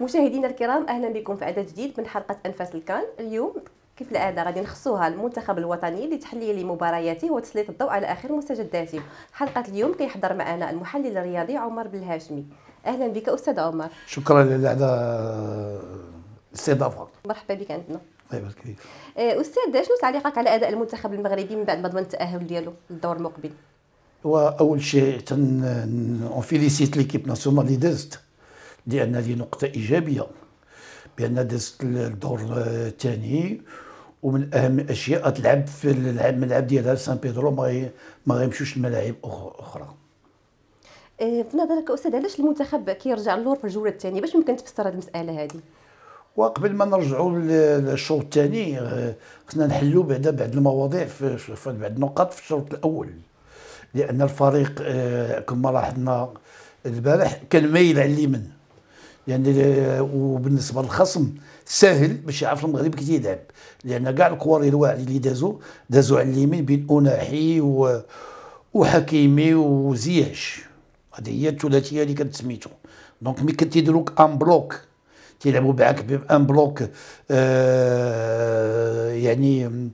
مشاهدينا الكرام أهلا بكم في عدد جديد من حلقة أنفاس الكان. اليوم كيف العاده غادي نخصوها المنتخب الوطني لتحليل مبارياته وتسليط الضوء على آخر مستجداته حلقة اليوم كيحضر معنا المحلل الرياضي عمر بالهاشمي أهلا بك أستاذ عمر. شكرا على الاستضافه مرحبا بك عندنا الله يبارك فيك أستاذ شنو تعليقك على أداء المنتخب المغربي من بعد ما ضمن التأهل ديالو للدور المقبل؟ واول شيء تن on félicite l'équipe nationale اللي دازت لأن هذه نقطة إيجابية بأن دازت الدور الثاني ومن أهم الاشياء تلعب في الملعب ديالها سان بيدرو ما ما غيمشوش لملاعب أخرى. في نظرك أستاذ علاش المنتخب كيرجع للور في الجولة الثانية؟ باش ممكن تفسر هذه المسألة هذه؟ وقبل ما نرجعوا للشوط الثاني خصنا نحلوا بعدا بعض المواضيع في بعض النقاط في الشوط الأول. لأن الفريق آه، كما لاحظنا البارح كان مايل على اليمين يعني وبالنسبة للخصم ساهل باش يعرف المغرب كي يلعب. لأن كاع الكواري الواعرين اللي دازوا دازوا على اليمين بين أوناحي و وحكيمي وزياش. هذه هي الثلاثية اللي كانت سميتو donc ملي كتيديروك un bloc تيلعبوا معاك ب un bloc آه يعني آه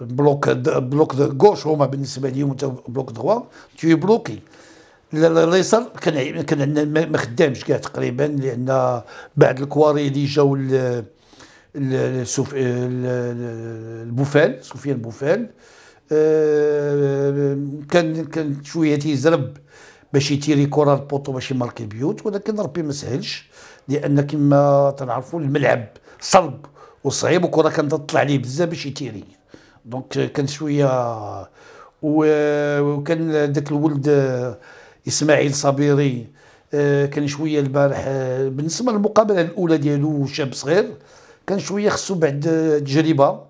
بلوك بلوك غوش هما بالنسبة لهم انت بلوك دغوا تي بلوكي اليسار كان كان ما خدامش كاع تقريبا لأن بعد الكواري اللي جاو البوفال سفيان بوفال كان كان شوية تيزرب باش يتيري كره البوطو باش يماركي بيوت ولكن ربي ما سهلش لأن كما تنعرفوا الملعب صلب وصعيب وكره كانت تطلع عليه بزاف باش يتيري. donc كان شوية وكان ذاك الولد إسماعيل صابيري آه، كان شوية البارح آه، بالنسبة للمقابلة الأولى ديالو شاب صغير كان شوية خصو بعد تجربة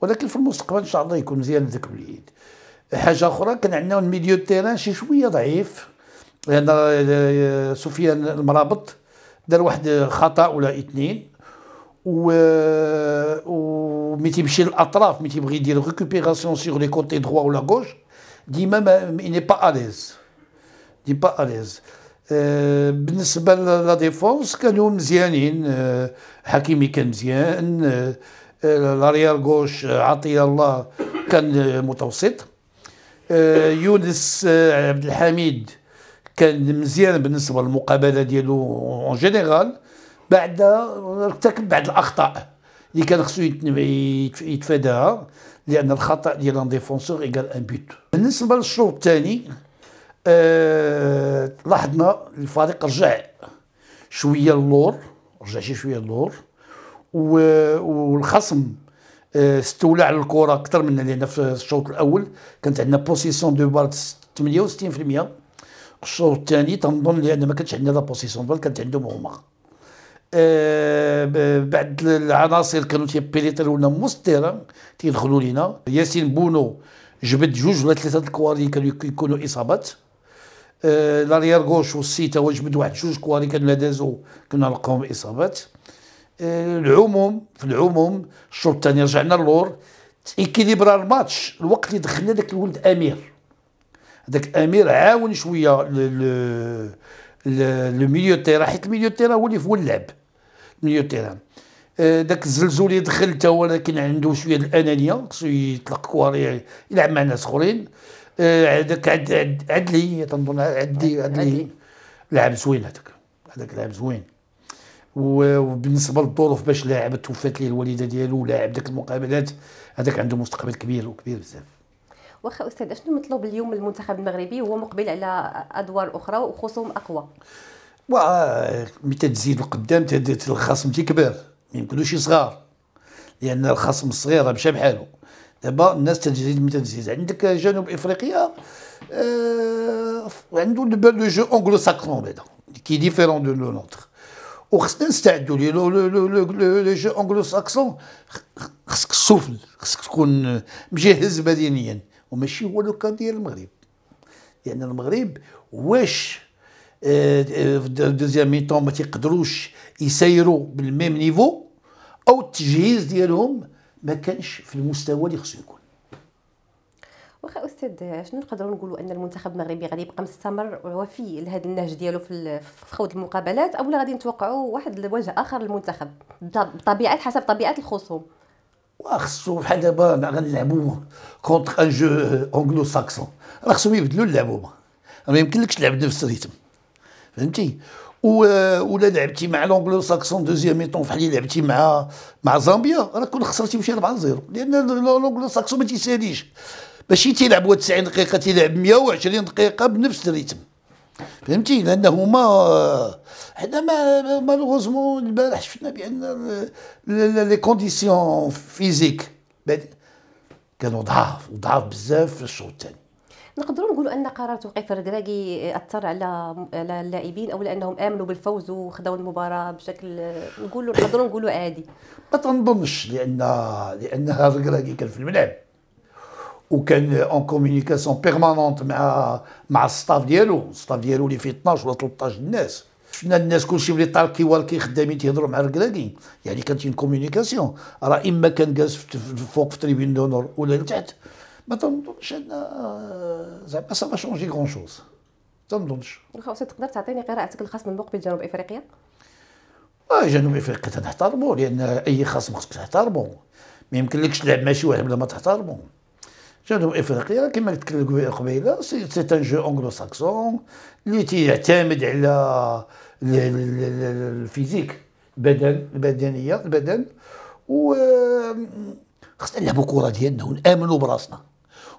ولكن في المستقبل إن شاء الله يكون مزيان ذاك الوليد. حاجة أخرى كان عندنا ال milieu terrain شي شوية ضعيف. لأن آه، سفيان المرابط دار واحد خطأ ولا اثنين. و و ملي تيمشي للاطراف ملي تيبغي يدير récupération sur les côtés droit ولا gauche ديما ما n'est pas à l'aise ديما pas à l'aise بالنسبة la défense كانوا مزيانين حكيمي كان مزيان l'arrière gauche عطيه الله كان متوسط يونس عبد الحميد كان مزيان بالنسبة للمقابله ديالو en général بعد ارتكب بعض الأخطاء اللي كان خصو يتفاداها لأن الخطأ ديال un défenseur égale un but بالنسبة للشوط الثاني آه لاحظنا الفريق رجع شوية اللور رجع شي شوية اللور والخصم آه استولى على الكرة أكثر من لأن في الشوط الأول كانت عندنا بوسيسيون دو بال 68% الشوط الثاني تنظن لأن ما كانتش عندنا لا بوسيسيون بال كانت عندهم هما. بعد العناصر كانوا تيبيليتريونا مستيرا تيدخلوا لينا. ياسين بونو جبد جوج ولا ثلاثة الكواري كانوا يكونوا إصابات. آه لاريير غوش والسيتا وجبد واحد جوج كواري كانوا دازو كنا نلقاهم بإصابات. آه العموم في العموم الشوط الثاني رجعنا للور. équilibra الماتش الوقت اللي دخلنا داك الولد أمير. هذاك أمير عاون شوية le milieu terrain حيت ال milieu terrain هو اللي في اللعب milieu terrain آه، داك الزلزولي اللي دخل تا ولكن عنده شوية الأنانية خصو يطلق كواري يلعب مع ناس أخرين. هذاك عدلي تنظن عدلي عدلي. لاعب زوين هذاك هذاك لاعب زوين. وبالنسبة للظروف باش لاعب توفات ليه الوالدة ديالو ولاعب داك المقابلات هذاك عنده مستقبل كبير وكبير بزاف. واخا أستاذ شنو المطلوب اليوم المنتخب المغربي؟ وهو مقبل على أدوار أخرى وخصوم أقوى. و ملي تزيد لقدام الخصم تيكبر ما يمكنوش صغار لأن الخصم الصغير مشى بحالو. دابا الناس تزيد متى تزيد. عندك جنوب إفريقيا آه عنده le jeu anglo-saxon بعدا qui est différent de le nôtre. وخصنا نستعدوا ليه le le le le jeu anglo-saxon خصك السفل خصك تكون مجهز بدنيا وماشي هو لو كان ديال المغرب. لأن المغرب واش في ال deuxième mi-temps ما تيقدروش يسيروا بال même niveau أو التجهيز ديالهم ما كانش في المستوى اللي خصو يكون واخا أستاذ شنو نقدروا نقولوا ان المنتخب المغربي غادي يبقى مستمر وفي لهذا النهج ديالو في خوض المقابلات أو غادي نتوقعوا واحد الوجه اخر للمنتخب بطبيعه حسب طبيعه الخصوم وخصو بحال دابا غنلعبوا contre un jeu anglo-saxon راه خصهم يبدلوا اللعبوا ما يمكنلكش تلعب نفس ال rythme فهمتي؟ ولا لعبتي مع l'anglo-saxon deuxième mi-temps فحال لعبتي مع مع زامبيا راه كون خسرتي بشي 4 0 لأن l'Anglo-Saxon ما تيساليش. ماشي تيلعب 90 دقيقة تيلعب 120 دقيقة بنفس ال rythme. فهمتي؟ لأن هما حنا ما malheureusement البارح شفنا بأن les conditions physiques كانوا ضعاف ضعاف بزاف في الشوط الثاني. نقدروا نقولوا أن قرار توقيف الركراكي أثر على على اللاعبين أو لأنهم آمنوا بالفوز وخذوا المباراة بشكل نقولوا نقدروا نقولوا عادي. ما تنظنش لأن لأن الركراكي كان في الملعب وكان en communication permanente مع مع ال staff ديالو ال staff ديالو اللي فيه 12 ولا 13 الناس. شفنا الناس كلشي و les talkies-walkies خدامين تيهضروا مع الركراكي يعني كانت en communication راه إما كان جالس فوق في tribune d'honneur ولا لتحت. ما تنظنش ان زعما ça change grand-chose تنظنش واخا تقدر تعطيني قراءتك الخصم المقبل جنوب إفريقيا؟ آه جنوب إفريقيا تنحترمو لأن أي خصم خصك تحترمو. ما يمكنلكش تلعب مع شي واحد بلا ما تحترمو. جنوب إفريقيا كما قلت لك قبيلة c'est un jeu anglo-saxon اللي تيعتمد على ال physique البدن البدنية البدن. و خصنا نلعبوا كرة ديالنا ونآمنوا براسنا.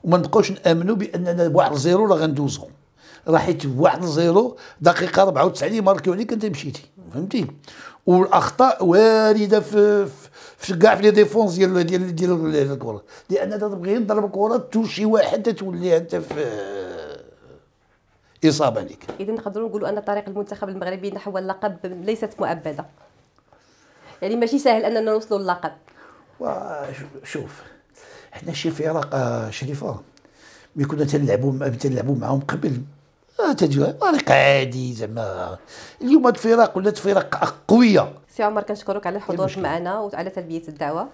وما نبقاوش نآمنوا بأننا بواحد zéro راه غندوزو. راه حيت بواحد zéro دقيقة 94 ماركيوني كنت مشيتي. فهمتي؟ والأخطاء واردة في في كاع في les défenses ديال ديال ديال الكرة. لأن تبغي تضرب كرة توشي واحد تولي أنت في إصابة لك إذا نقدروا نقولوا أن طريق المنتخب المغربي نحو اللقب ليست معبدة. يعني ماشي سهل أننا نوصلوا للقب. شوف حنا شي فرق شريفة ملي كنا تنلعبوا تنلعبوا معاهم قبل فريق عادي زعما. اليوم هاد الفرق ولات فرق قوية. سي عمر كنشكرك على الحضور معنا وعلى تلبية الدعوة.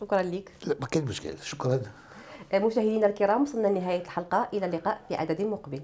شكرا لك لا ما كاين مشكل. شكرا. مشاهدينا الكرام وصلنا لنهاية الحلقة. إلى اللقاء في عدد مقبل.